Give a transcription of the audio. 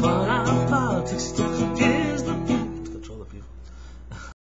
but I'm